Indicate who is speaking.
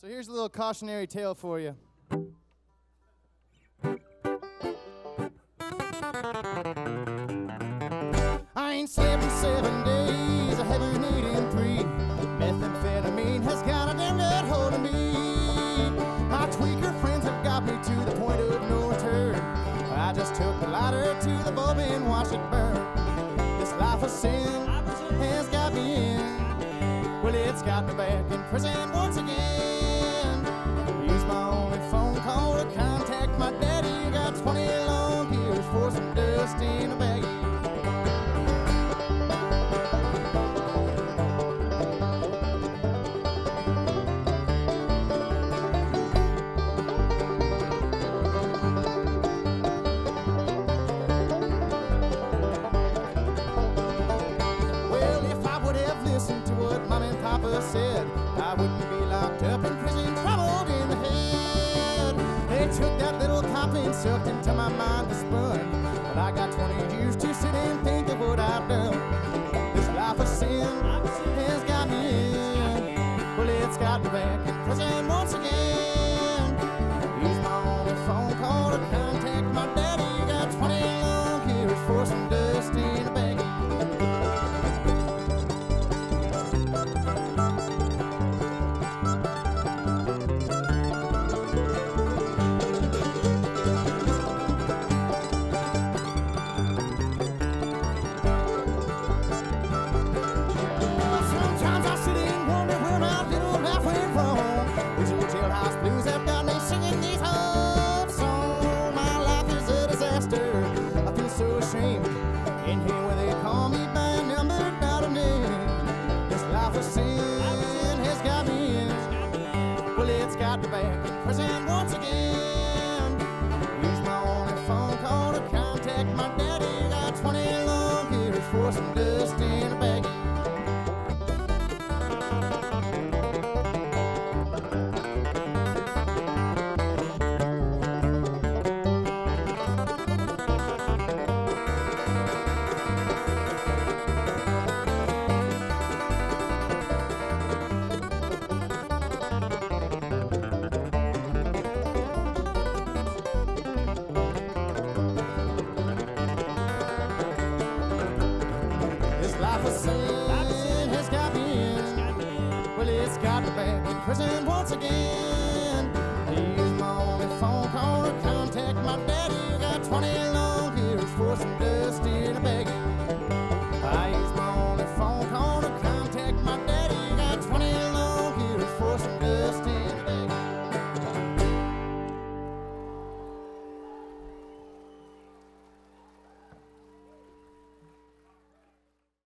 Speaker 1: So here's a little cautionary tale for you. I ain't slept seven days, I haven't eaten three. Methamphetamine has got a damn good hold of me. My tweaker friends have got me to the point of no return. I just took the lighter to the bulb and watched it burn. This life of sin Well, it's got me back in prison once again. Papa said, I wouldn't be locked up in prison, troubled in the head. They took that little cop and sucked into my mind was spun. But I got 20 years to sit and think of what I've done. This life of sin has got me in. Well, it's got me back in prison Back in prison once again. Prison once again.